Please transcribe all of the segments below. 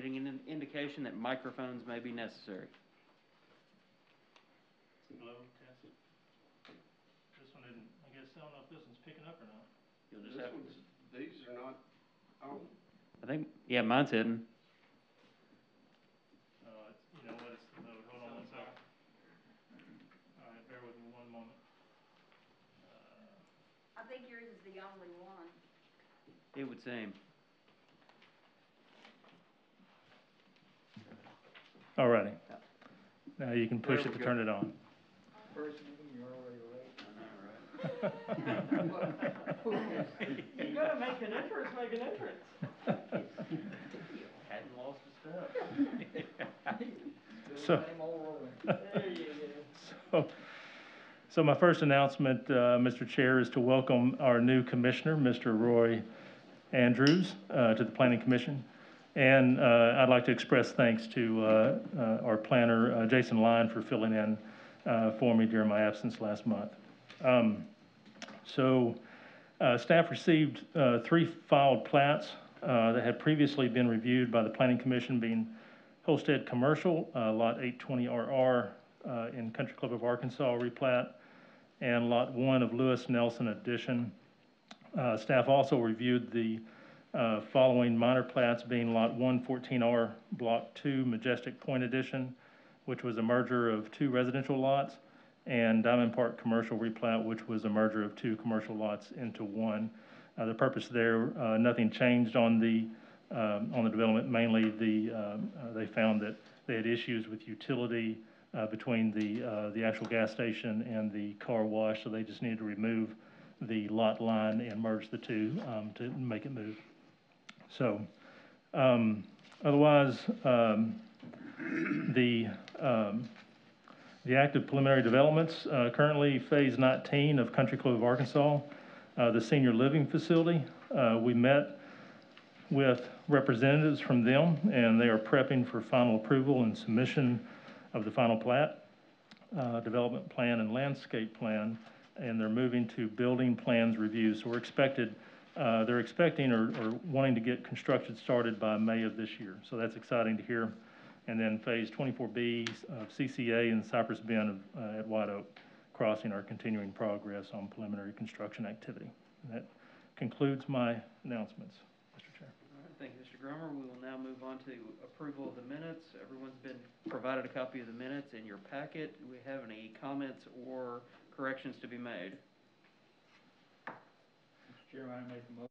getting an indication that microphones may be necessary. Hello, test. This one didn't, I guess, I don't know if this one's picking up or not. You'll just This have, one's, these are not on. I think, yeah, mine's hidden. Uh, it's, you know what, it's the mode, hold on one second. All right, bear with me one moment. Uh, I think yours is the only one. It would seem. All righty. Now you can push it to turn it on. First meeting, you're already late. You gotta make an entrance, make an entrance. Hadn't lost a step. So- Same old rolling. There you So, so my first announcement, uh, Mr. Chair, is to welcome our new commissioner, Mr. Roy Andrews, uh, to the Planning Commission. And uh, I'd like to express thanks to uh, uh, our planner, uh, Jason Lyon, for filling in uh, for me during my absence last month. Um, So, uh, staff received three filed plats that had previously been reviewed by the Planning Commission, being Holstead Commercial, Lot 820RR uh, in Country Club of Arkansas replat, and Lot 1 of Lewis Nelson Addition. Staff also reviewed the uh, following minor plats, being Lot 114R, Block 2, Majestic Point Addition, which was a merger of two residential lots, and Diamond Park Commercial replat, which was a merger of two commercial lots into one. Uh, The purpose there, uh, nothing changed on the, um, on the development, mainly the, um, uh, they found that they had issues with utility uh, between the, uh, the actual gas station and the car wash, so they just needed to remove the lot line and merge the two um, to make it move. So, um, otherwise, um, the, um, the active preliminary developments, uh, currently Phase 19 of Country Club of Arkansas, uh, the senior living facility. Uh, We met with representatives from them, and they are prepping for final approval and submission of the final plat, uh, development plan, and landscape plan, and they're moving to building plans review. So we're expected, uh, they're expecting or, or wanting to get construction started by May of this year. So that's exciting to hear. And then Phase 24B of CCA and Cypress Bend of, uh, at White Oak Crossing are continuing progress on preliminary construction activity. And That concludes my announcements, Mr. Chair. All right, thank you, Mr. Grummer. We will now move on to approval of the minutes. Everyone's been provided a copy of the minutes in your packet. Do we have any comments or corrections to be made? Chairman, I make a motion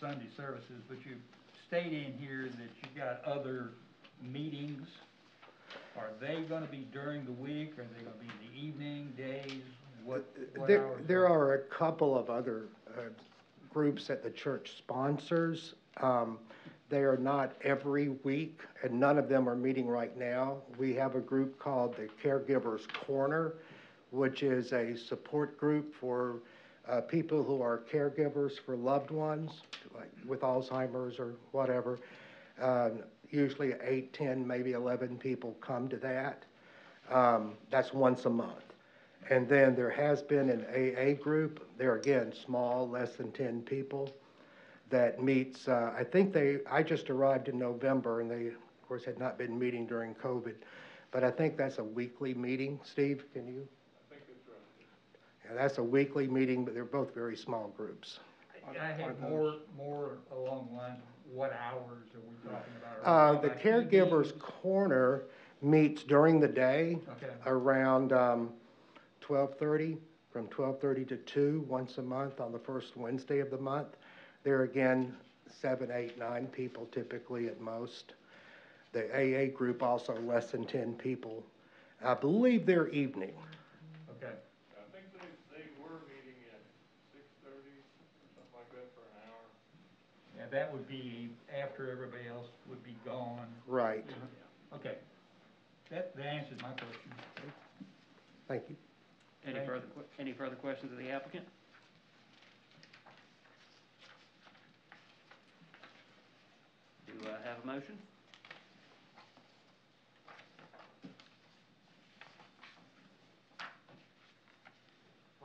Sunday services, but you state in here that you've got other meetings. Are they gonna be during the week, are they gonna be in the evening, days, what, what There, hours? there are a couple of other uh, groups that the church sponsors. Um, They are not every week, and none of them are meeting right now. We have a group called the Caregivers Corner, which is a support group for uh, people who are caregivers for loved ones, like with Alzheimer's or whatever. Um, Usually eight, 10, maybe 11 people come to that. Um, That's once a month. And then there has been an AA group, they're again, small, less than ten people, that meets, uh, I think they, I just arrived in November, and they, of course, had not been meeting during COVID. But I think that's a weekly meeting, Steve, can you? I think that's right. Yeah, that's a weekly meeting, but they're both very small groups. I had more, more along the lines, of what hours are we talking about? Uh, the Caregivers? Corner meets during the day, Okay, around um, 12:30, from 12:30 to 2, once a month on the first Wednesday of the month. There again, seven, eight, nine people typically at most. The AA group also less than 10 people. I believe they're evening. okay. I think they, they were meeting at six thirty, something like that for an hour. Yeah, that would be after everybody else would be gone. Right, Okay. That, that answers my question. thank you. Any Thank further, que- any further questions of the applicant? Do I have a motion?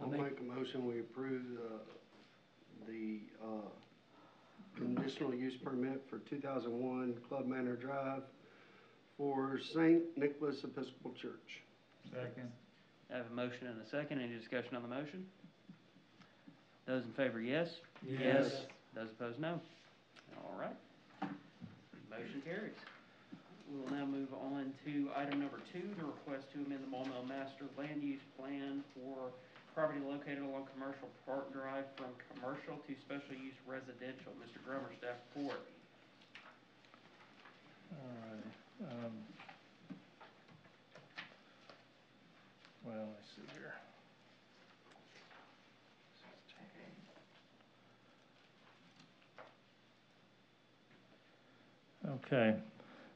I'll make a motion, we approve, uh, the, uh, conditional use permit for two thousand one Club Manor Drive for St. Nicholas Episcopal Church. Second. I have a motion and a second. Any discussion on the motion? Those in favor, yes? Yes. Those opposed, no. All right. Motion carries. We will now move on to item number two, the request to amend the Maumelle Master Land Use Plan for property located along Commercial Park Drive from commercial to special use residential. Mr. Grummer, staff report. All right, um. Well, let's see here. Okay,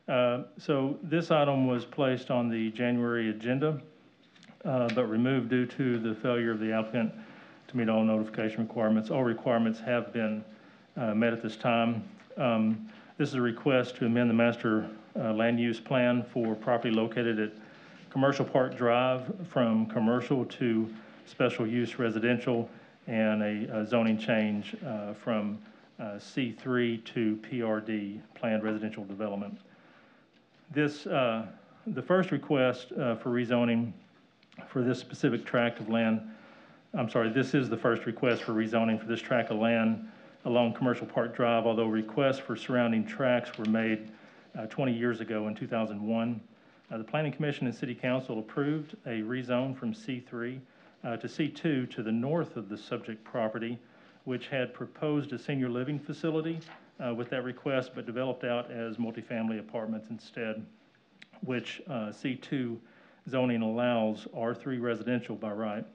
uh, so this item was placed on the January agenda, uh, but removed due to the failure of the applicant to meet all notification requirements. All requirements have been, uh, met at this time. Um, this is a request to amend the master uh, land use plan for property located at Commercial Park Drive from commercial to special use residential and a a zoning change uh, from uh, C3 to PRD, Planned Residential Development. This, the first request for rezoning for this specific tract of land, I'm sorry, this is the first request for rezoning for this tract of land along Commercial Park Drive, although requests for surrounding tracts were made uh, 20 years ago in 2001. Uh, The Planning Commission and City Council approved a rezone from C3 uh, to C2 to the north of the subject property, which had proposed a senior living facility uh, with that request, but developed out as multifamily apartments instead, which uh, C2 zoning allows R3 residential by right.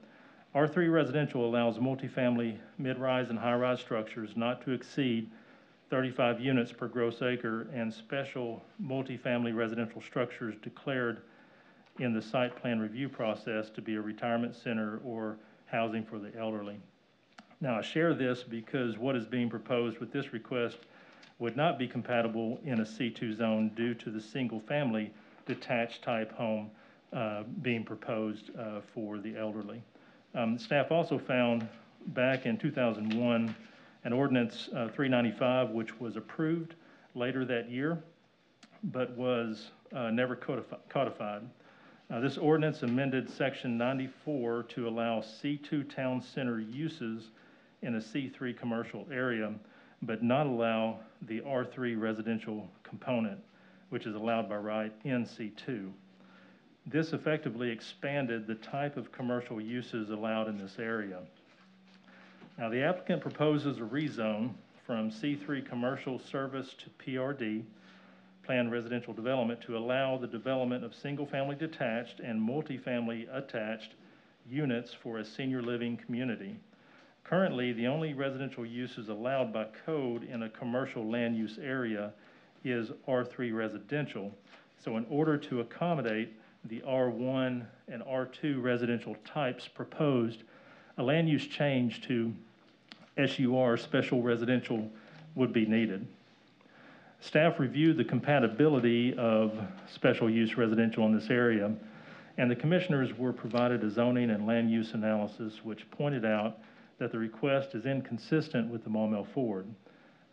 R3 residential allows multifamily mid-rise and high-rise structures not to exceed 35 units per gross acre and special multifamily residential structures declared in the site plan review process to be a retirement center or housing for the elderly. Now, I share this because what is being proposed with this request would not be compatible in a C2 zone due to the single-family detached type home being proposed uh, for the elderly. Um, Staff also found back in 2001, an ordinance uh, 395, which was approved later that year, but was uh, never codifi- codified. Uh, This ordinance amended Section 94 to allow C2 town center uses in a C3 commercial area, but not allow the R3 residential component, which is allowed by right in C2. This effectively expanded the type of commercial uses allowed in this area. Now, the applicant proposes a rezone from C3 Commercial Service to PRD, Planned Residential Development, to allow the development of single-family detached and multifamily attached units for a senior living community. Currently, the only residential uses allowed by code in a commercial land use area is R3 residential. So in order to accommodate the R1 and R2 residential types proposed, a land use change to SUR, special residential, would be needed. Staff reviewed the compatibility of special use residential in this area, and the commissioners were provided a zoning and land use analysis which pointed out that the request is inconsistent with the Maumelle Ford.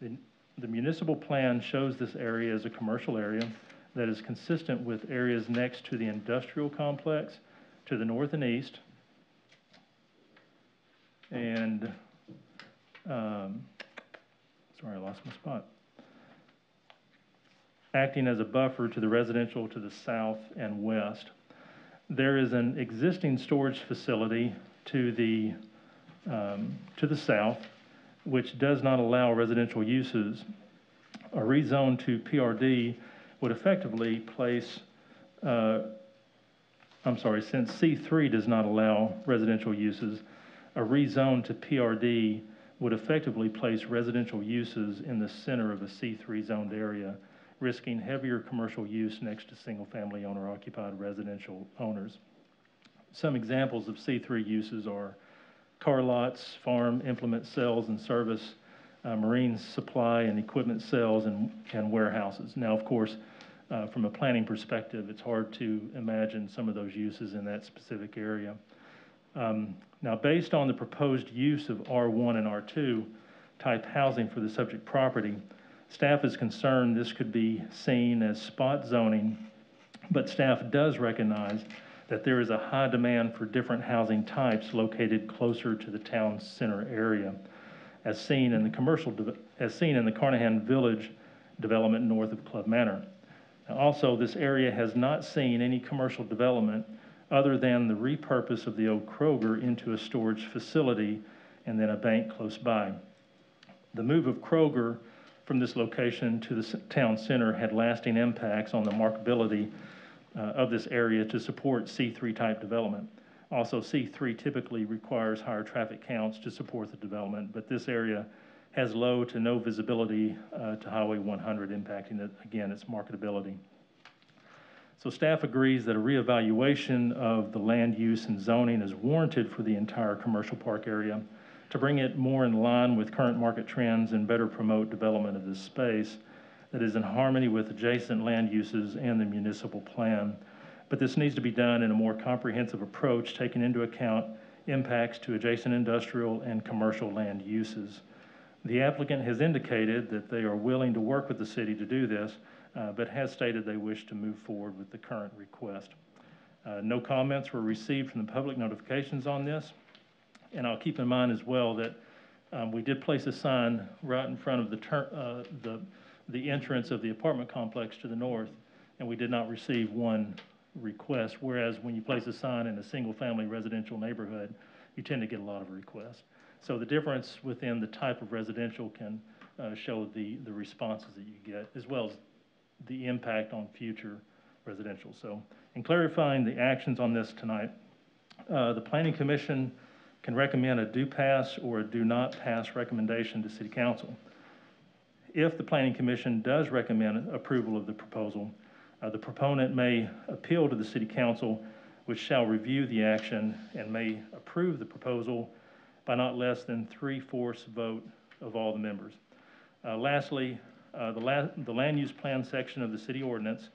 The the municipal plan shows this area as a commercial area that is consistent with areas next to the industrial complex to the north and east. And, um, sorry, I lost my spot. Acting as a buffer to the residential to the south and west. There is an existing storage facility to the, um, to the south which does not allow residential uses. A rezone to PRD would effectively place, uh, I'm sorry, since C3 does not allow residential uses, a rezone to PRD would effectively place residential uses in the center of a C3 zoned area, risking heavier commercial use next to single-family owner-occupied residential owners. Some examples of C3 uses are car lots, farm implement sales and service, uh, marine supply and equipment sales, and, and warehouses. Now, of course, uh, from a planning perspective, it's hard to imagine some of those uses in that specific area. Um, now, based on the proposed use of R1 and R2 type housing for the subject property, staff is concerned this could be seen as spot zoning, but staff does recognize that there is a high demand for different housing types located closer to the town center area, as seen in the commercial, as seen in the Carnahan Village development north of Club Manor. Now, Also, this area has not seen any commercial development other than the repurpose of the old Kroger into a storage facility and then a bank close by. The move of Kroger from this location to the town center had lasting impacts on the markability uh, of this area to support C3 type development. Also, C3 typically requires higher traffic counts to support the development, but this area has low to no visibility uh, to Highway 100, impacting, it, again, its marketability. So staff agrees that a reevaluation of the land use and zoning is warranted for the entire commercial park area to bring it more in line with current market trends and better promote development of this space that is in harmony with adjacent land uses and the municipal plan. But this needs to be done in a more comprehensive approach, taking into account impacts to adjacent industrial and commercial land uses. The applicant has indicated that they are willing to work with the city to do this, uh, but has stated they wish to move forward with the current request. Uh, No comments were received from the public notifications on this. And I'll keep in mind as well that um, we did place a sign right in front of the, uh, the, the entrance of the apartment complex to the north, and we did not receive one request, whereas when you place a sign in a single-family residential neighborhood, you tend to get a lot of requests. So the difference within the type of residential can uh, show the, the responses that you get, as well as the impact on future residential. So in clarifying the actions on this tonight, uh, the planning commission can recommend a do pass or a do not pass recommendation to city council. If the planning commission does recommend approval of the proposal, uh, the proponent may appeal to the city council, which shall review the action and may approve the proposal by not less than three-fourths vote of all the members. Uh, lastly, uh, the la- the land use plan section of the city ordinance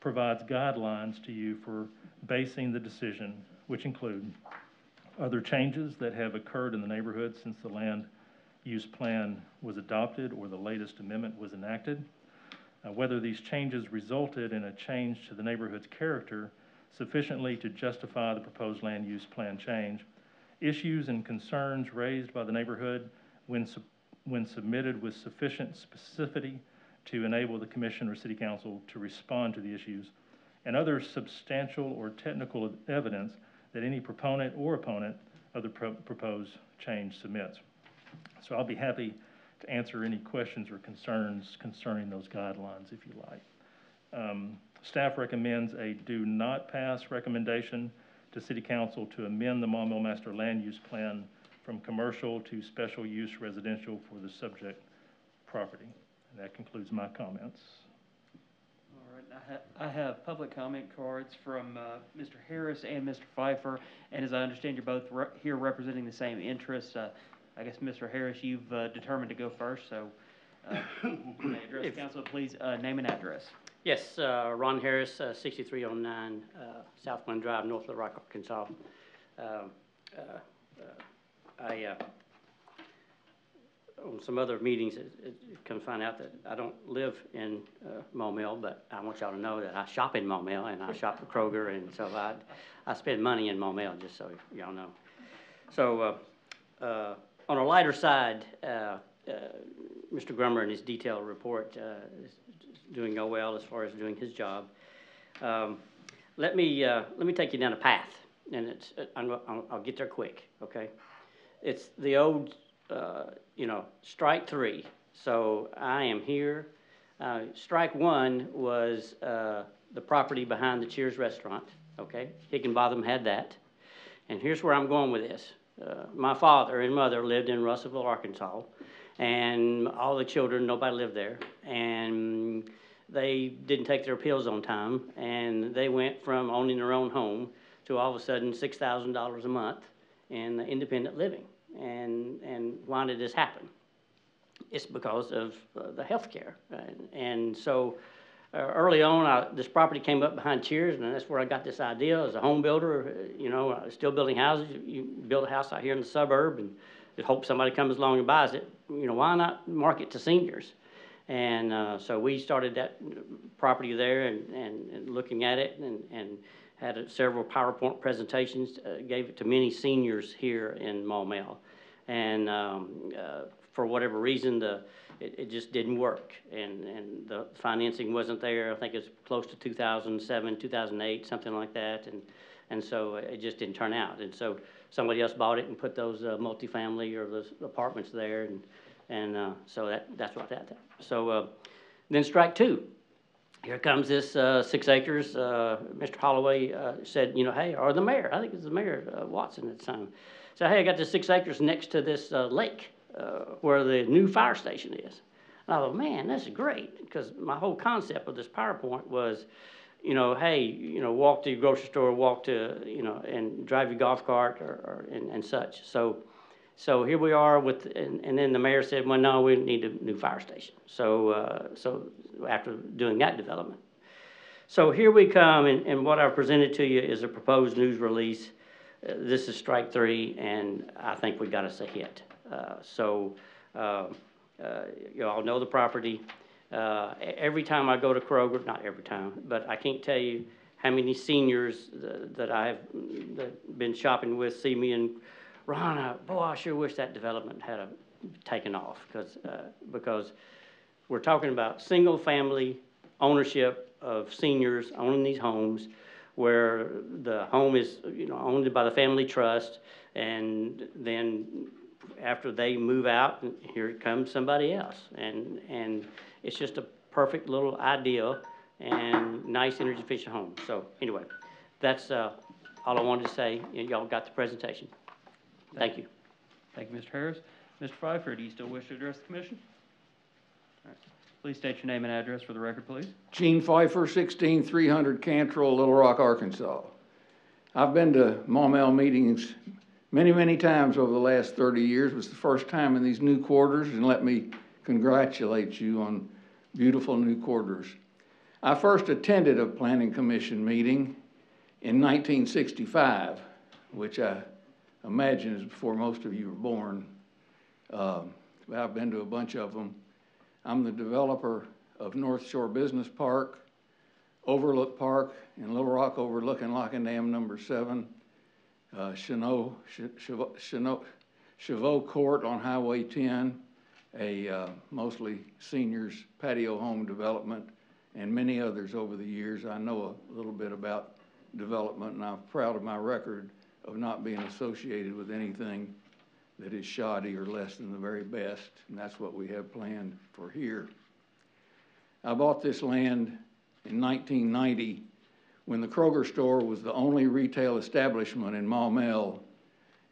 provides guidelines to you for basing the decision, which include other changes that have occurred in the neighborhood since the land use plan was adopted or the latest amendment was enacted, uh, whether these changes resulted in a change to the neighborhood's character sufficiently to justify the proposed land use plan change, issues and concerns raised by the neighborhood when, sub- when submitted with sufficient specificity to enable the commission or city council to respond to the issues, and other substantial or technical evidence that any proponent or opponent of the pro- proposed change submits. So I'll be happy to answer any questions or concerns concerning those guidelines, if you like. Um, Staff recommends a do not pass recommendation to City Council to amend the Maumelle Master Land Use Plan from commercial to special use residential for the subject property. And that concludes my comments. All right, I ha- I have public comment cards from, uh, Mr. Harris and Mr. Pfeiffer, and as I understand, you're both re- here representing the same interests. Uh, I guess, Mr. Harris, you've, uh, determined to go first, so, uh, may I address If- council, please, uh, name and address. Yes, uh, Ron Harris, uh, 6309 uh, South Glen Drive, North Little Rock, Arkansas. Um, uh, uh, I, uh, on some other meetings, it, it come find out that I don't live in uh, Maumelle, but I want y'all to know that I shop in Maumelle, and I shop at Kroger, and so I, I spend money in Maumelle, just so y'all know. So, uh, uh, on a lighter side, uh, uh, Mr. Grummer in his detailed report uh, is doing oh well as far as doing his job. Um, Let me, uh, let me take you down a path, and it's, uh, I'll, I'll get there quick, okay? It's the old, uh, you know, strike three. So I am here. Uh, Strike one was uh, the property behind the Cheers Restaurant, okay? Higginbotham had that. And here's where I'm going with this. Uh, My father and mother lived in Russellville, Arkansas, and all the children, nobody lived there. And they didn't take their pills on time, and they went from owning their own home to all of a sudden six thousand dollars a month in independent living. And, and why did this happen? It's because of uh, the healthcare. And, and so, uh, early on, I, this property came up behind Cheers, and that's where I got this idea as a home builder. uh, You know, uh, still building houses. You- build a house out here in the suburb, and just hope somebody comes along and buys it. You know, why not market to seniors? And uh, so we started that property there and, and, and looking at it and, and had uh, several PowerPoint presentations, uh, gave it to many seniors here in Maumelle. And um, for whatever reason, the, it, it just didn't work. And, and the financing wasn't there. I think it's close to 2007, 2008, something like that. And, and so it just didn't turn out. And so somebody else bought it and put those uh, multifamily or those apartments there. And, and uh, so that, that's what that, so uh, then strike two. Here comes this uh, six acres. Uh, Mr. Holloway uh, said, you know, hey, or the mayor, I think it was the mayor, uh, Watson at the time. So, hey, I got this six acres next to this lake uh, where the new fire station is. And I thought, man, that's great, because my whole concept of this PowerPoint was, you know, hey, you know, walk to your grocery store, walk to, you know, and drive your golf cart or, or and, and such. So, so here we are with, and, and then the mayor said, well, no, we need a new fire station. So, uh, so after doing that development. So here we come, and, and what I've presented to you is a proposed news release. Uh, This is strike three, and I think we got us a hit. Uh, so, uh, uh, you all know the property. Uh, every time I go to Kroger, not every time, but I can't tell you how many seniors th- that I've, been shopping with see me and, Ron, boy, I sure wish that development had a, taken off, because, because we're talking about single-family ownership of seniors owning these homes, where the home is, you know, owned by the family trust, and then after they move out, and here comes somebody else. And, and it's just a perfect little idea and nice energy efficient home. So anyway, that's, uh, all I wanted to say. Y'all got the presentation. Thank you. Thank you, Mr. Harris. Mr. Pfeiffer, do you still wish to address the commission? All right. Please state your name and address for the record, please. Gene Pfeiffer, sixteen three hundred Cantrell, Little Rock, Arkansas. I've been to Maumelle meetings many, many times over the last thirty years. It was the first time in these new quarters, and let me congratulate you on beautiful new quarters. I first attended a planning commission meeting in nineteen sixty-five, which I imagine is before most of you were born. But I've been to a bunch of them. I'm the developer of North Shore Business Park, Overlook Park in Little Rock overlooking Lock and Dam number seven, uh, Chanot, Chavot Court on Highway ten, a, uh, mostly seniors patio home development, and many others over the years. I know a little bit about development, and I'm proud of my record of not being associated with anything that is shoddy or less than the very best, and that's what we have planned for here. I bought this land in nineteen ninety, when the Kroger store was the only retail establishment in Maumelle.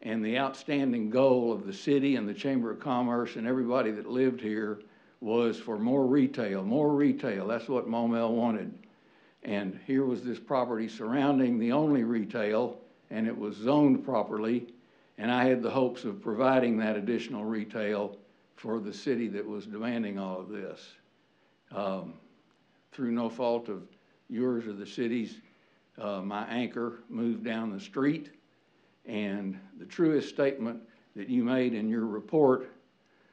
And the outstanding goal of the city and the Chamber of Commerce and everybody that lived here was for more retail, more retail. That's what Maumelle wanted. And here was this property surrounding the only retail, and it was zoned properly. And I had the hopes of providing that additional retail for the city that was demanding all of this. Um, through no fault of yours or the city's, uh, my anchor moved down the street. And the truest statement that you made in your report,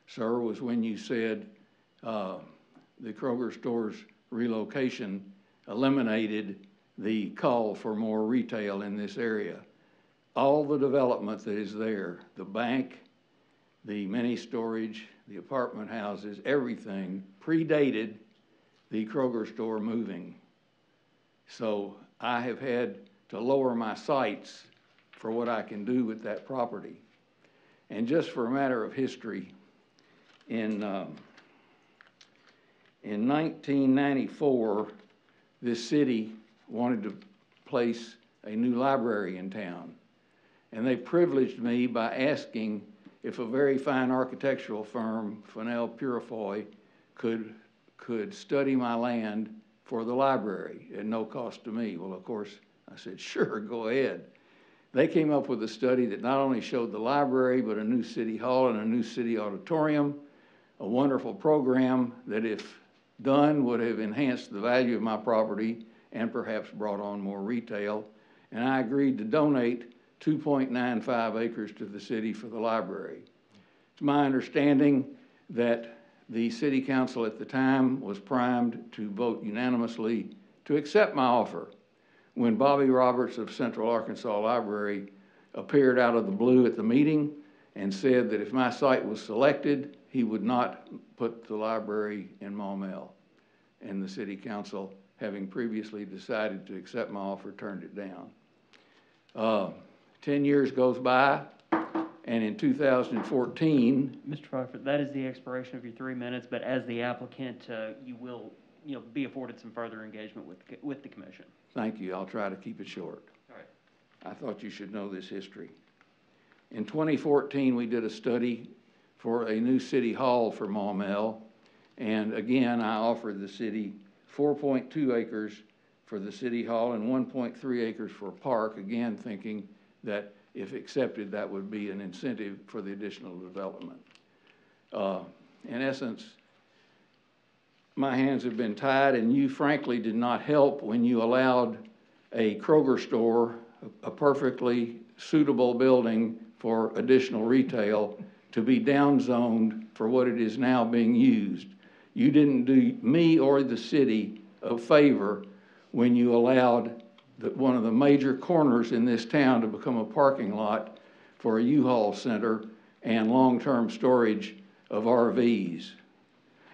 sir, was when you said, uh, the Kroger store's relocation eliminated the call for more retail in this area. All the development that is there, the bank, the mini storage, the apartment houses, everything predated the Kroger store moving. So I have had to lower my sights for what I can do with that property. And just for a matter of history, in, um, in nineteen ninety-four, this city wanted to place a new library in town. And they privileged me by asking if a very fine architectural firm, Fennell Purifoy, could, could study my land for the library at no cost to me. Well, of course, I said, sure, go ahead. They came up with a study that not only showed the library, but a new city hall and a new city auditorium, a wonderful program that if done would have enhanced the value of my property and perhaps brought on more retail. And I agreed to donate 2.95 acres to the city for the library. It's my understanding that the city council at the time was primed to vote unanimously to accept my offer when Bobby Roberts of Central Arkansas Library appeared out of the blue at the meeting and said that if my site was selected, he would not put the library in Maumelle. And the city council, having previously decided to accept my offer, turned it down. Uh, Ten years goes by, and in 2014, Mr. Pfeiffer, that is the expiration of your three minutes, but as the applicant, uh, you will, you know, be afforded some further engagement with, the co- with the commission. Thank you, I'll try to keep it short. All right. I thought you should know this history. In 2014, we did a study for a new city hall for Maumelle. And again, I offered the city 4.2 acres for the city hall and 1.3 acres for a park, again thinking that if accepted, that would be an incentive for the additional development. Uh, In essence, my hands have been tied, and you frankly did not help when you allowed a Kroger store, a- perfectly suitable building for additional retail, to be downzoned for what it is now being used. You didn't do me or the city a favor when you allowed the, one of the major corners in this town to become a parking lot for a U-Haul center and long-term storage of RVs.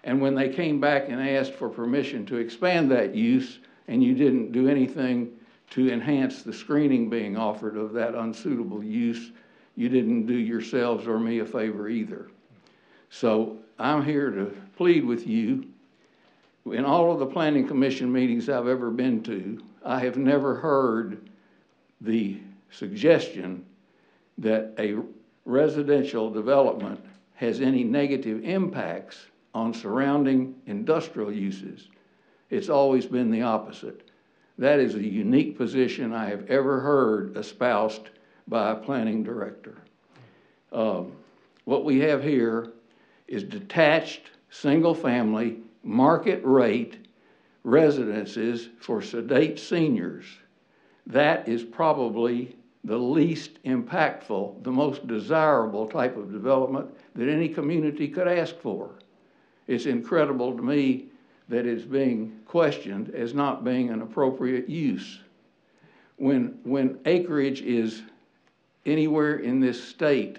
And when they came back and asked for permission to expand that use, and you didn't do anything to enhance the screening being offered of that unsuitable use, you didn't do yourselves or me a favor either. So I'm here to plead with you. In all of the planning commission meetings I've ever been to, I have never heard the suggestion that a residential development has any negative impacts on surrounding industrial uses. It's always been the opposite. That is a unique position I have ever heard espoused by a planning director. Um, What we have here is detached, single-family, market-rate residences for sedate seniors. That is probably the least impactful, the most desirable type of development that any community could ask for. It's incredible to me that it's being questioned as not being an appropriate use. When, when acreage is anywhere in this state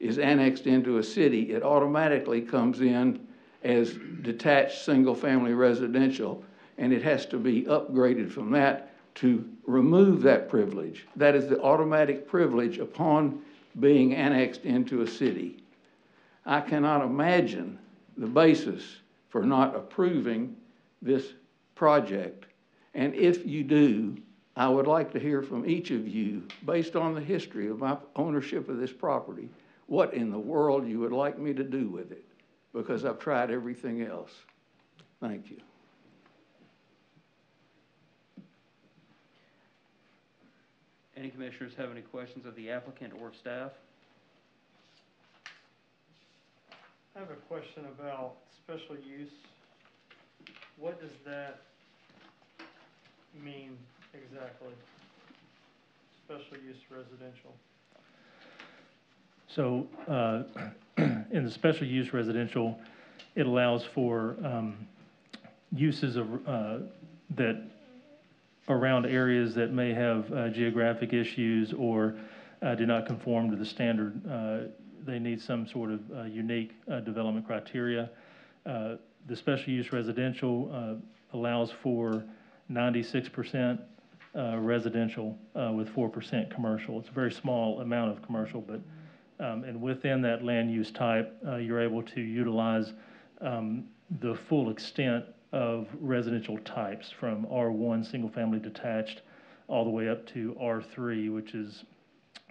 is annexed into a city, it automatically comes in as detached, single-family residential, and it has to be upgraded from that to remove that privilege. That is the automatic privilege upon being annexed into a city. I cannot imagine the basis for not approving this project. And if you do, I would like to hear from each of you, based on the history of my ownership of this property, what in the world you would like me to do with it, because I've tried everything else. Thank you. Any commissioners have any questions of the applicant or staff? I have a question about special use. What does that mean exactly? Special use residential? So, uh, in the special use residential, it allows for, um, uses of, uh, that, around areas that may have uh, geographic issues or, uh, do not conform to the standard, uh, they need some sort of uh, unique uh, development criteria. The special use residential allows for ninety-six percent uh, residential with four percent commercial. It's a very small amount of commercial, but, um, and within that land use type, you're able to utilize um, the full extent of residential types from R1, single-family detached, all the way up to R3, which is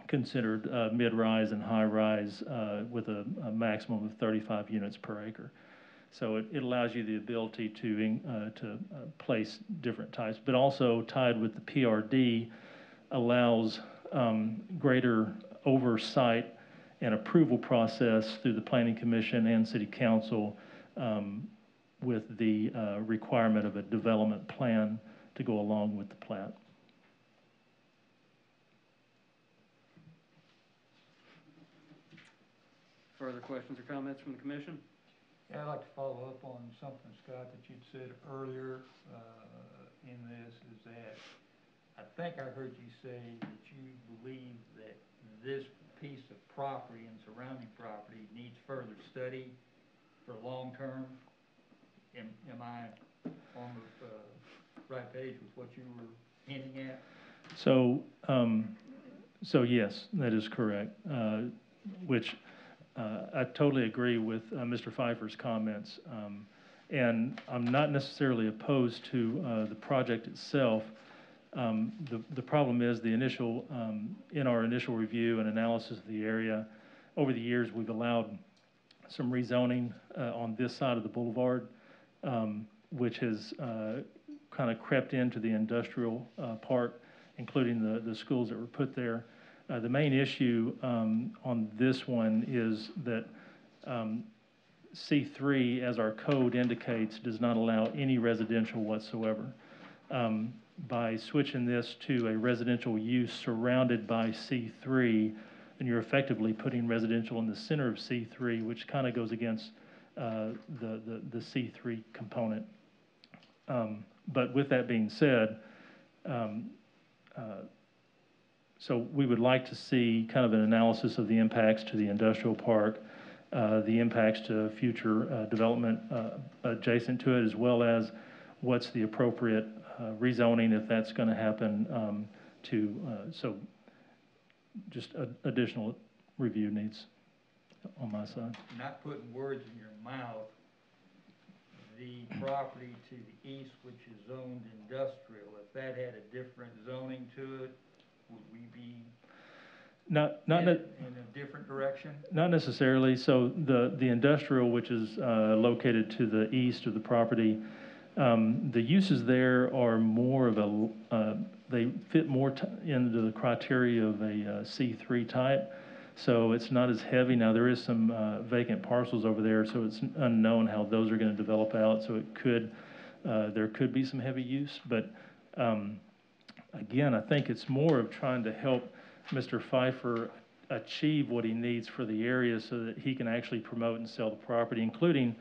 considered uh, mid-rise and high-rise uh, with a, a maximum of 35 units per acre. So it, it allows you the ability to, uh, to uh, place different types, but also tied with the PRD allows um, greater oversight and approval process through the planning commission and city council um, with the uh, requirement of a development plan to go along with the plat. Further questions or comments from the commission? Yeah, I'd like to follow up on something, Scott, that you'd said earlier, uh, in this, is that I think I heard you say that you believe that this piece of property and surrounding property needs further study for long-term. Am, am I on the, uh, right page with what you were hinting at? So, um, so yes, that is correct, uh, which, uh, I totally agree with, uh, Mr. Pfeiffer's comments. Um, and I'm not necessarily opposed to, uh, the project itself. Um, the, the problem is the initial, um, in our initial review and analysis of the area, over the years, we've allowed some rezoning, uh, on this side of the boulevard, um, which has, uh, kind of crept into the industrial, uh, part including the, the schools that were put there. Uh, the main issue, um, on this one is that, um, C three, as our code indicates, does not allow any residential whatsoever. Um, by switching this to a residential use surrounded by C three, then you're effectively putting residential in the center of C three, which kind of goes against, the, the, the C three component. Um, but with that being said, um, uh, So we would like to see kind of an analysis of the impacts to the industrial park, uh, the impacts to future uh, development uh, adjacent to it, as well as what's the appropriate uh, rezoning if that's going to happen um, to, uh, so just a- additional review needs on my side. Not putting words in your mouth, the property to the east, which is zoned industrial, if that had a different zoning to it, would we be Not, not, in, in a different direction? Not necessarily. So the, the industrial, which is uh, located to the east of the property, um, the uses there are more of a, uh, they fit more t- into the criteria of a uh, C3 type. So it's not as heavy. Now, there is some uh, vacant parcels over there, so it's unknown how those are going to develop out. So it could, uh, there could be some heavy use. But um, again, I think it's more of trying to help Mr. Pfeiffer achieve what he needs for the area so that he can actually promote and sell the property, including,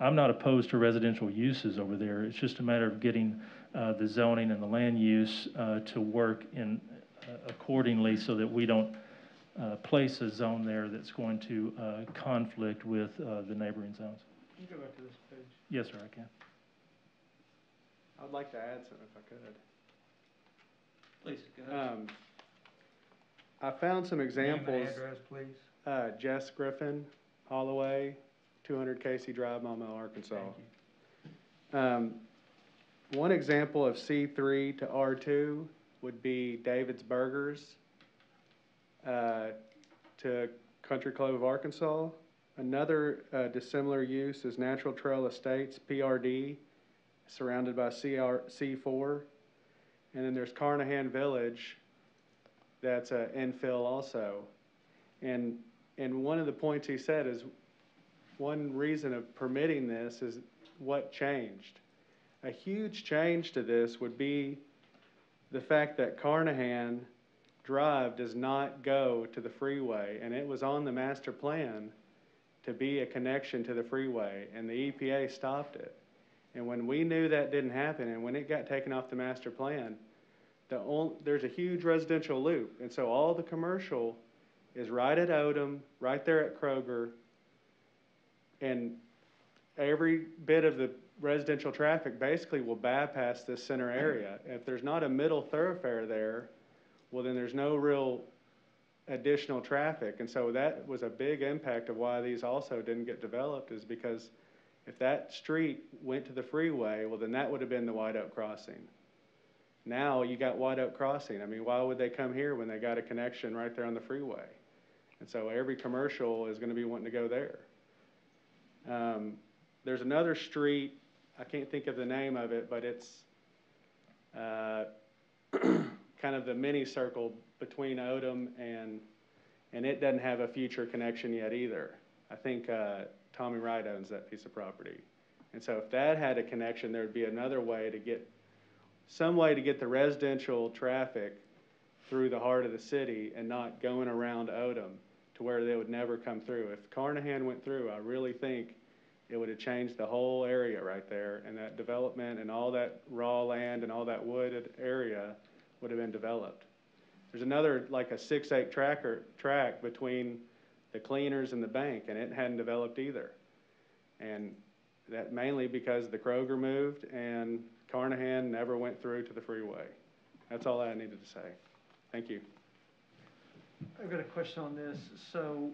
I'm not opposed to residential uses over there. It's just a matter of getting uh, the zoning and the land use uh, to work in uh, accordingly so that we don't uh, place a zone there that's going to uh, conflict with uh, the neighboring zones. Can you go back to this page? Yes, sir, I can. I'd like to add something if I could. Please, go ahead. Um, I found some Name examples. and address, please. Uh, Jess Griffin, Holloway, two hundred Casey Drive, Maumelle, Arkansas. Thank Um, one example of C three to R two would be David's Burgers, uh, to Country Club of Arkansas. Another, uh, dissimilar use is Natural Trail Estates, PRD, surrounded by CR, C four. And then there's Carnahan Village, that's an infill also. And, and one of the points he said is, one reason of permitting this is what changed. A huge change to this would be the fact that Carnahan Drive does not go to the freeway, and it was on the master plan to be a connection to the freeway, and the EPA stopped it. And when we knew that didn't happen, and when it got taken off the master plan, the on, there's a huge residential loop, and so all the commercial is right at Odom, right there at Kroger, and every bit of the residential traffic basically will bypass this center area. If there's not a middle thoroughfare there, well, then there's no real additional traffic. And so that was a big impact of why these also didn't get developed, is because if that street went to the freeway, well, then that would have been the White Oak Crossing. Now you got White Oak Crossing. I mean, why would they come here when they got a connection right there on the freeway? And so every commercial is gonna be wanting to go there. Um, there's another street, I can't think of the name of it, but it's, uh, kind of the mini circle between Odom and, and it doesn't have a future connection yet either. I think, uh, Tommy Wright owns that piece of property. And so if that had a connection, there'd be another way to get, some way to get the residential traffic through the heart of the city and not going around Odom to where they would never come through. If Carnahan went through, I really think it would have changed the whole area right there, and that development and all that raw land and all that wooded area would have been developed. There's another, like a six-eight tracker, track between the cleaners and the bank, and it hadn't developed either. And that mainly because the Kroger moved and Carnahan never went through to the freeway. That's all I needed to say. Thank you. I've got a question on this. So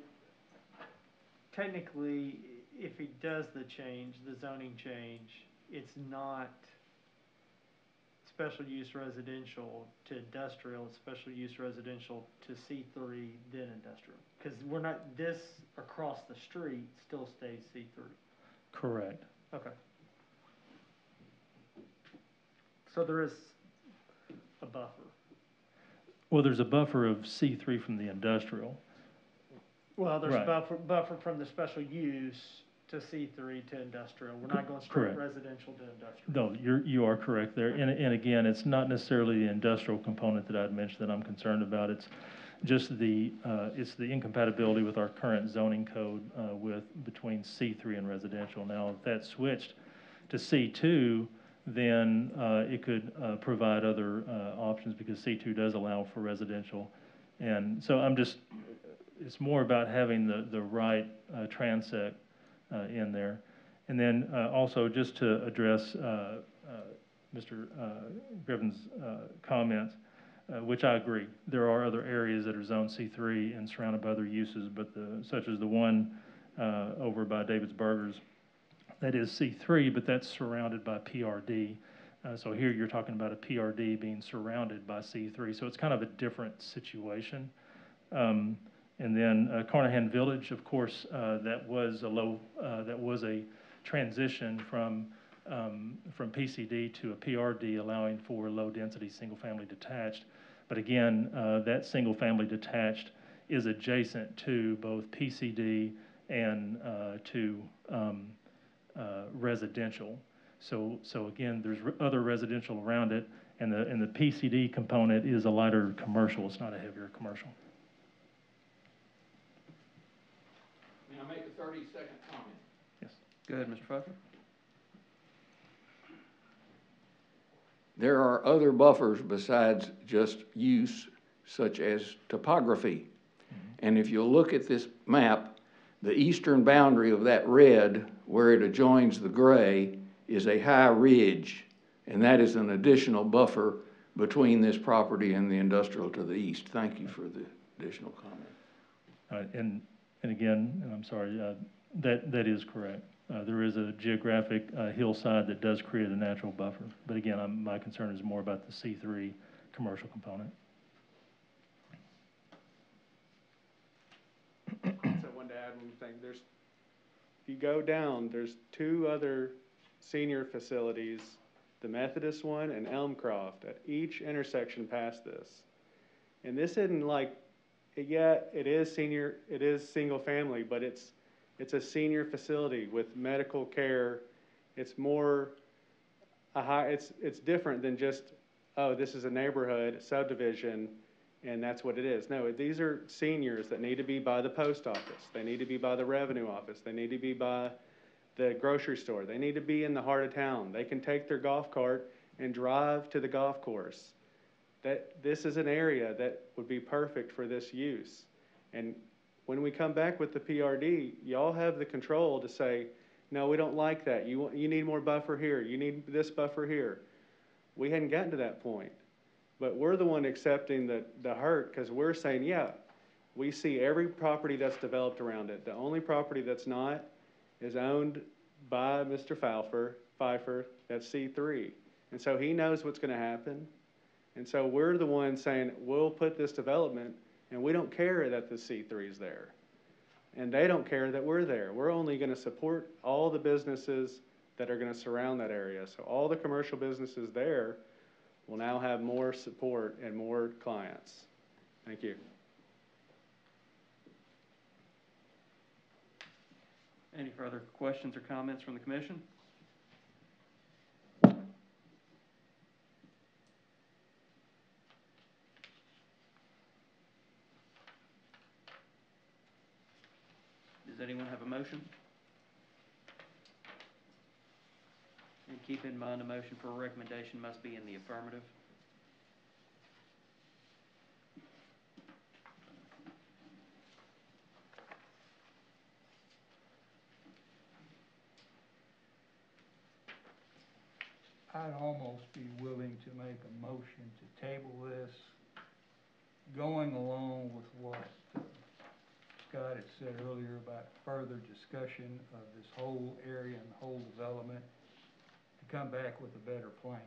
technically, if he does the change, the zoning change, it's not special use residential to industrial, special use residential to C three, then industrial. Cause we're not, this across the street still stays C three. Correct. Okay. So there is a buffer. Well, there's a buffer of C3 from the industrial. Well, there's Right. buffer, buffer from the special use to C three to industrial. We're not going straight Correct. residential to industrial. No, you're, you are correct there. And, and again, it's not necessarily the industrial component that I'd mentioned that I'm concerned about. It's just the, uh, it's the incompatibility with our current zoning code, uh, with, between C3 and residential. Now, if that switched to C2, then, uh, it could, uh, provide other, uh, options because C2 does allow for residential. And so I'm just, it's more about having the, the right, uh, transect, in there. And then uh, also, just to address uh, uh, Mr. uh, Griffin's uh, comments, uh, which I agree, there are other areas that are Zone C3 and surrounded by other uses, but the, such as the one uh, over by David's Burgers, that is C3, but that's surrounded by PRD. Uh, So here you're talking about a PRD being surrounded by C3, so it's kind of a different situation. Um, and then uh, Carnahan Village, of course, uh, that was a low, uh, that was a transition from, um, from PCD to a PRD, allowing for low-density, single-family detached. But again, uh, that single-family detached is adjacent to both PCD and uh, to um, residential. So, so again, there's re- other residential around it, and the, and the PCD component is a lighter commercial, it's not a heavier commercial. May I make a thirty-second comment? Yes. Go ahead, Mr. Pfeiffer. There are other buffers besides just use, such as topography. And if you look at this map, the eastern boundary of that red, where it adjoins the gray, is a high ridge. And that is an additional buffer between this property and the industrial to the east. Thank you for the additional comment. Uh, And, and again, and I'm sorry, uh, that, that is correct. Uh, There is a geographic uh, hillside that does create a natural buffer. But again, I'm- my concern is more about the C3 commercial component. So wanted to add one thing, there's, if you go down, there's two other senior facilities, the Methodist one and Elmcroft, at each intersection past this. And this isn't like, yeah, it is senior, it is single family, but it's, it's a senior facility with medical care. It's more, a high, it's, it's different than just, oh, this is a neighborhood subdivision, and that's what it is. No, these are seniors that need to be by the post office. They need to be by the revenue office. They need to be by the grocery store. They need to be in the heart of town. They can take their golf cart and drive to the golf course. That, this is an area that would be perfect for this use. And when we come back with the PRD, y'all have the control to say, no, we don't like that. You, you need more buffer here. You need this buffer here. We hadn't gotten to that point. But we're the one accepting the, the hurt, because we're saying, yeah, we see every property that's developed around it. The only property that's not is owned by Mr. Pfeiffer, Pfeiffer, that's C three. And so he knows what's gonna happen. And so we're the ones saying, we'll put this development, and we don't care that the C three is there. And they don't care that we're there. We're only gonna support all the businesses that are gonna surround that area. So all the commercial businesses there will now have more support and more clients. Thank you. Any further questions or comments from the commission? Anyone have a motion? And keep in mind, a motion for a recommendation must be in the affirmative. I'd almost be willing to make a motion to table this, going along with what Scott had said earlier about further discussion of this whole area and the whole development, to come back with a better plan,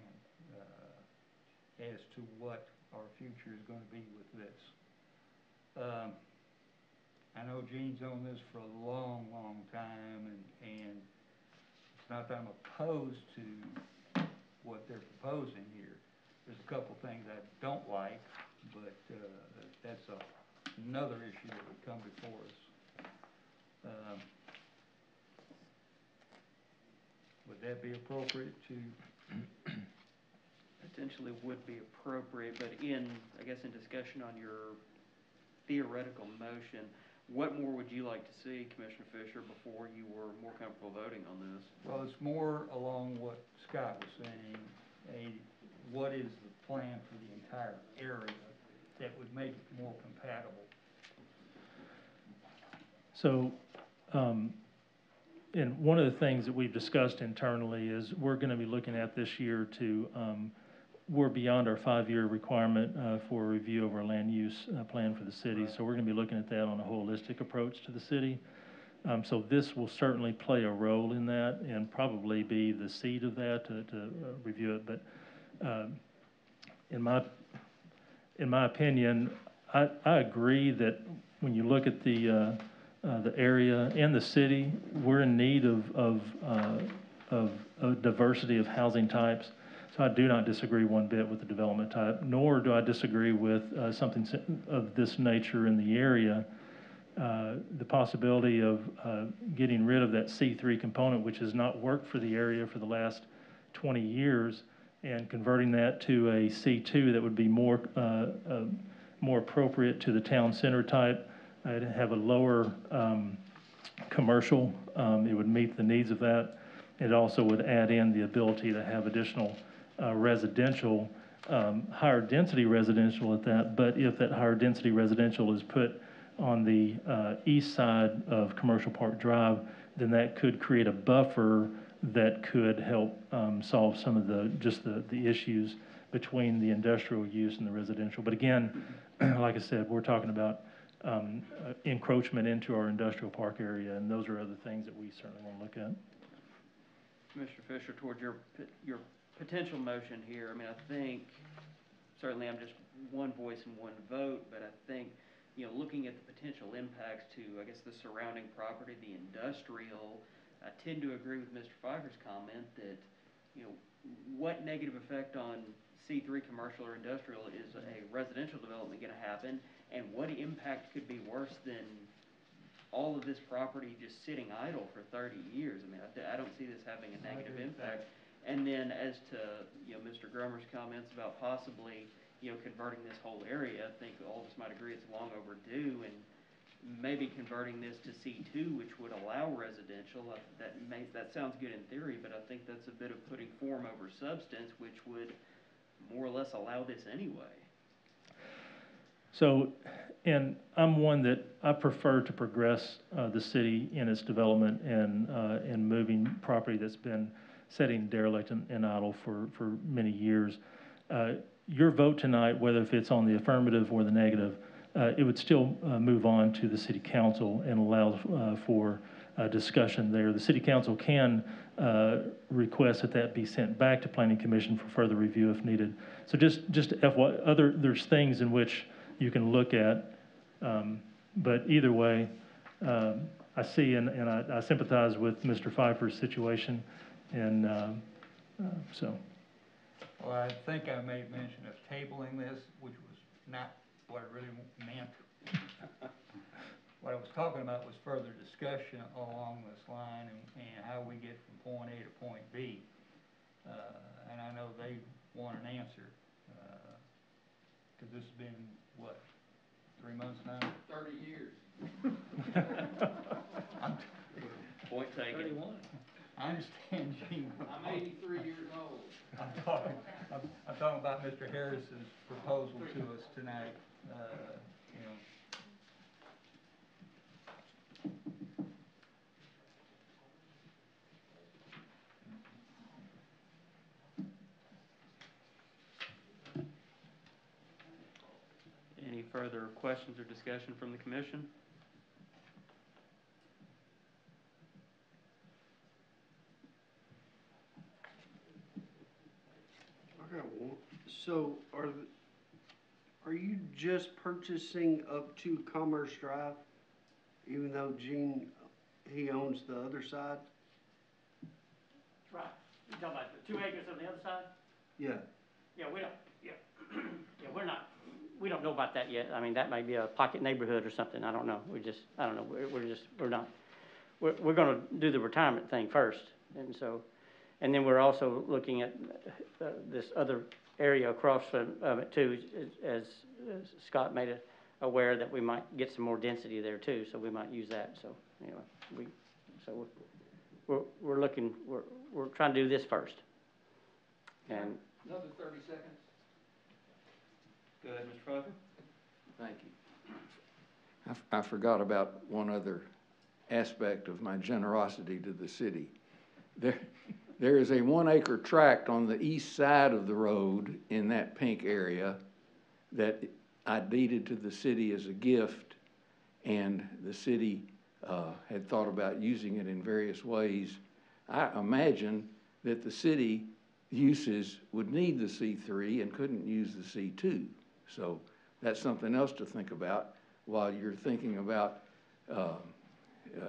uh, as to what our future is gonna be with this. Um, I know Gene's on this for a long, long time, and, and it's not that I'm opposed to what they're proposing here. There's a couple things I don't like, but, uh, that's a, another issue that would come before us. Um, Would that be appropriate to, Potentially would be appropriate, but in, I guess in discussion on your theoretical motion, what more would you like to see, Commissioner Fisher, before you were more comfortable voting on this? well, it's more along what Scott was saying, a, what is the plan for the entire area that would make it more compatible? So, um, and one of the things that we've discussed internally is we're gonna be looking at this year to, um, we're beyond our five-year requirement, uh, for review of our land use, uh, plan for the city. So we're gonna be looking at that on a holistic approach to the city. Um, so this will certainly play a role in that and probably be the seed of that to, to uh, review it. But, um, in my, in my opinion, I, I agree that when you look at the, uh, the area and the city, we're in need of, of, uh, of a diversity of housing types. So I do not disagree one bit with the development type, nor do I disagree with uh, something of this nature in the area. Uh, The possibility of uh, getting rid of that C3 component, which has not worked for the area for the last 20 years, and converting that to a C2 that would be more, more appropriate to the town center type, It'd have a lower um, commercial, um, it would meet the needs of that. It also would add in the ability to have additional uh, residential, um, higher density residential at that, but if that higher density residential is put on the uh, east side of Commercial Park Drive, then that could create a buffer that could help um, solve some of the, just the, the issues between the industrial use and the residential. But again, like I said, we're talking about um, uh, encroachment into our industrial park area, and those are other things that we certainly want to look at. Mr. Fisher, toward your, your potential motion here, I mean, I think, certainly I'm just one voice and one vote, but I think, you know, looking at the potential impacts to, I guess, the surrounding property, the industrial, I tend to agree with Mr. Pfeiffer's comment that, you know, what negative effect on C three commercial or industrial is a residential development gonna happen? And what impact could be worse than all of this property just sitting idle for thirty years? I mean, I, I don't see this having a negative agree with that. impact. And then as to, you know, Mr. Grummer's comments about possibly, you know, converting this whole area, I think all of us might agree it's long overdue and maybe converting this to C two, which would allow residential, uh, that may, that sounds good in theory, but I think that's a bit of putting form over substance, which would more or less allow this anyway. So, and I'm one that I prefer to progress uh, the city in its development and, uh, moving property that's been sitting derelict and and idle for, for many years. Uh, Your vote tonight, whether if it's on the affirmative or the negative, uh, it would still uh, move on to the city council and allow uh, for discussion there. The city council can request that that be sent back to planning commission for further review if needed. So just, just FY, other, there's things in which you can look at. Um, But either way, um, I see and, and I I sympathize with Mr. Pfeiffer's situation. And um, uh, so, Well, I think I made mention of tabling this, which was not what I really meant. What I was talking about was further discussion along this line and, and how we get from point A to point B. Uh, and I know they want an answer, uh, cause this has been, what, three months now? Thirty years. I'm, Point taken. Thirty-one. I understand, Gene. I'm eighty-three years old. I'm talking, I'm, I'm talking about Mr. Harris's proposal to us tonight, uh, you know. Any further questions or discussion from the commission? I got one. So are, th- are you just purchasing up to Commerce Drive? Even though Gene, he owns the other side? Right, you talking about the two acres on the other side? Yeah. Yeah, we don't, yeah, yeah, we're not, we don't know about that yet. I mean, that may be a pocket neighborhood or something, I don't know. We just, I don't know, we're, we're just, we're not, we're, we're gonna do the retirement thing first. And so, and then we're also looking at, uh, this other area across from, of it too, as, as Scott made it aware that we might get some more density there too, so we might use that, so, anyway, we, so we're, we're, we're looking, we're, we're trying to do this first. And Another thirty seconds? Mr. Pfeiffer. Thank you. I, f- I forgot about one other aspect of my generosity to the city. There, there is a one acre tract on the east side of the road in that pink area that I deeded to the city as a gift, and the city, uh, had thought about using it in various ways. I imagine that the city uses would need the C three and couldn't use the C two. So that's something else to think about while you're thinking about, uh, uh,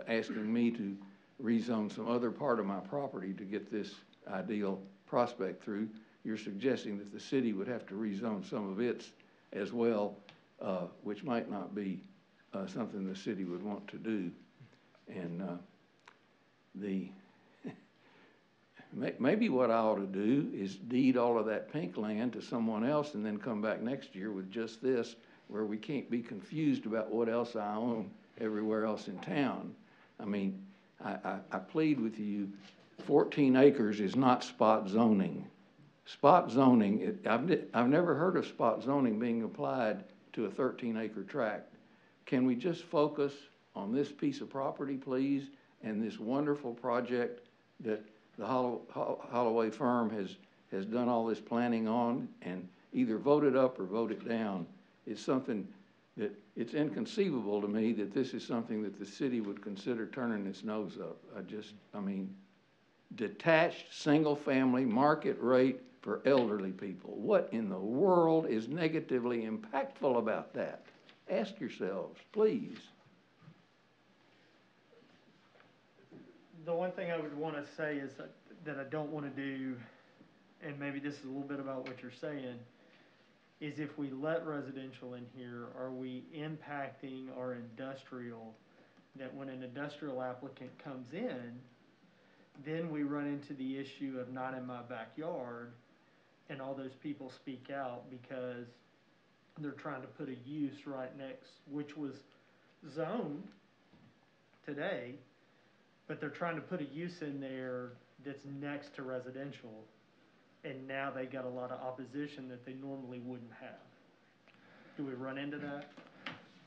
asking me to rezone some other part of my property to get this ideal prospect through. You're suggesting that the city would have to rezone some of its as well, uh, which might not be, uh, something the city would want to do. And, uh, the, Maybe what I ought to do is deed all of that pink land to someone else and then come back next year with just this, where we can't be confused about what else I own everywhere else in town. I mean, I, I, I plead with you, fourteen acres is not spot zoning. Spot zoning, it, I've, I've never heard of spot zoning being applied to a thirteen acre tract. Can we just focus on this piece of property, please, and this wonderful project that the Hollow, Holloway firm has has done all this planning on and either voted up or voted down is something that, it's inconceivable to me that this is something that the city would consider turning its nose up. I just, I mean, detached, single-family, market rate for elderly people. What in the world is negatively impactful about that? Ask yourselves, please. The one thing I would wanna say is that, that I don't wanna do, and maybe this is a little bit about what you're saying, is if we let residential in here, are we impacting our industrial? That when an industrial applicant comes in, then we run into the issue of not in my backyard, and all those people speak out because they're trying to put a use right next, which was zoned today, but they're trying to put a use in there that's next to residential, and now they got a lot of opposition that they normally wouldn't have. Do we run into that?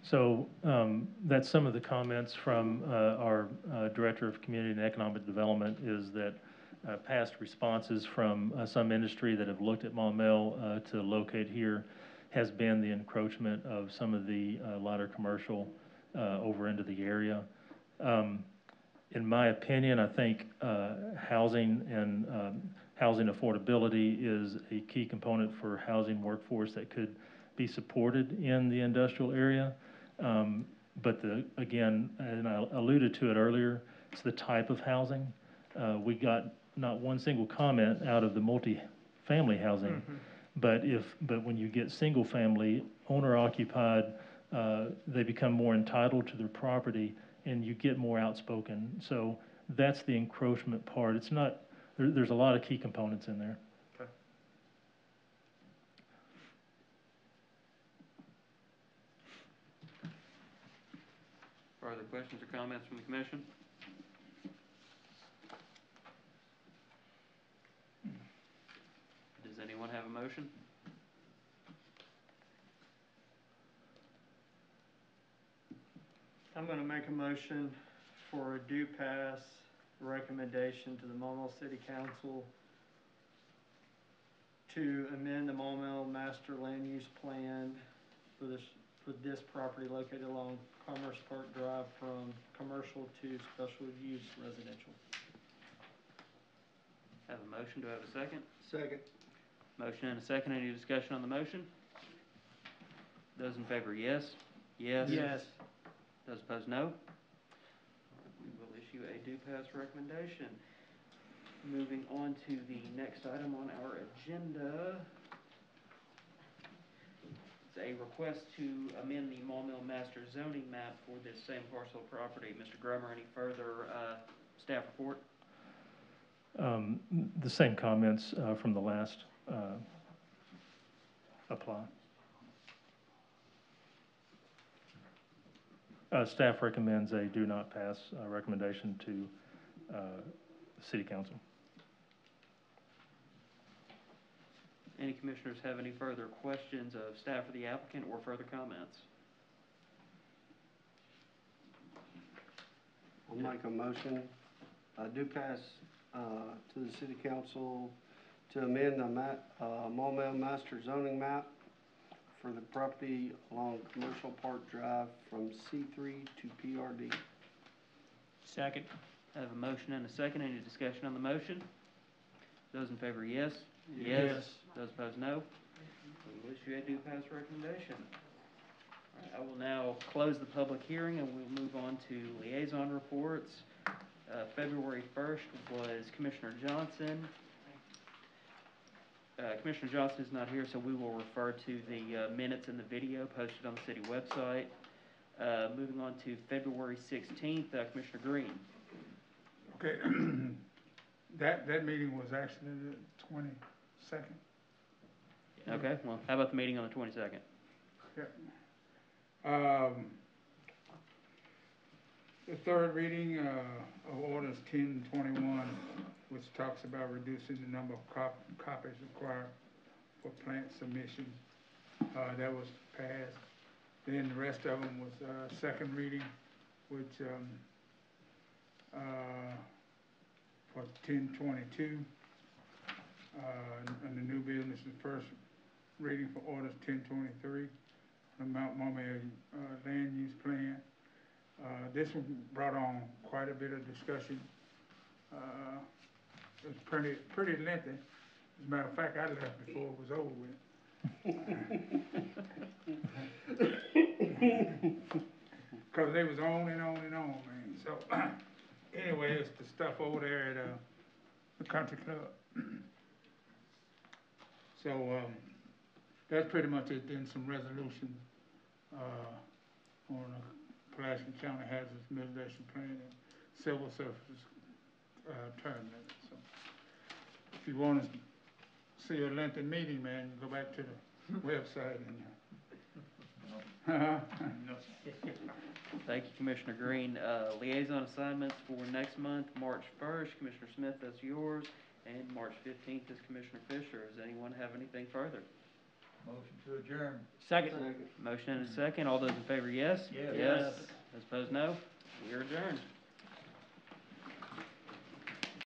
So um, that's some of the comments from uh, our uh, Director of Community and Economic Development is that uh, past responses from uh, some industry that have looked at Maumelle uh, to locate here has been the encroachment of some of the uh, lighter commercial over into the area. Um, In my opinion, I think uh, housing and um, housing affordability is a key component for housing workforce that could be supported in the industrial area. Um, But the, again, and I alluded to it earlier, it's the type of housing. Uh, We got not one single comment out of the multi-family housing. But if, but when you get single-family, owner-occupied, uh, they become more entitled to their property and you get more outspoken. So that's the encroachment part. It's not, there, there's a lot of key components in there. Okay. Further questions or comments from the commission? Does anyone have a motion? I'm gonna make a motion for a due pass recommendation to the Maumelle City Council to amend the Maumelle Master Land Use Plan for this, for this property located along Commerce Park Drive from commercial to special use residential. Have a motion, do I have a second? Second. Motion and a second, any discussion on the motion? Those in favor, yes. yes? Yes? Those opposed, no? We will issue a due pass recommendation. Moving on to the next item on our agenda. It's a request to amend the Maumelle Master zoning map for this same parcel of property. Mr. Grummer, any further, uh, staff report? Um, The same comments uh, from the last uh, apply. Uh, Staff recommends a do not pass uh, recommendation to uh, the city council. Any commissioners have any further questions of staff or the applicant or further comments? I'll make a motion, uh, do pass, uh, to the city council to amend the map, uh, Maumelle master zoning map for the property along Commercial Park Drive from C three to PRD. Second. I have a motion and a second. Any discussion on the motion? Those in favor, yes? Yes. Those opposed, no? We will issue a due pass recommendation. All right, I will now close the public hearing and we'll move on to liaison reports. Uh, February first was Commissioner Johnson. Uh, Commissioner Johnson is not here, so we will refer to the, uh, minutes and the video posted on the city website. Uh, moving on to February sixteenth, uh, Commissioner Green. Okay, that, that meeting was actually the twenty-second. Okay, well, how about the meeting on the twenty-second? Um, the third reading, uh, of orders ten twenty-one, which talks about reducing the number of cop, copies required for plat submission, uh, that was passed. Then the rest of them was, uh, second reading, which, um, uh, for ten twenty-two. Uh, and the new business is first reading for orders ten twenty-three, the Maumelle, uh, land use plan. Uh, this one brought on quite a bit of discussion. It was pretty, pretty lengthy. As a matter of fact, I left before it was over with. Cause they was on and on and on, man, so, anyway, it's the stuff over there at, uh, the country club. So, um, that's pretty much it, then some resolution, uh, on the Pulaski County Hazardous Mitigation Plan and Civil Services, uh, term limits. If you wanna see a lengthy meeting, man, go back to the website and. Thank you, Commissioner Green. Uh, liaison assignments for next month, March first, Commissioner Smith, that's yours, and March fifteenth is Commissioner Fisher. Does anyone have anything further? Motion to adjourn. Second. Motion and a second. All those in favor, yes? Yes. Yes. Those opposed, no. We are adjourned.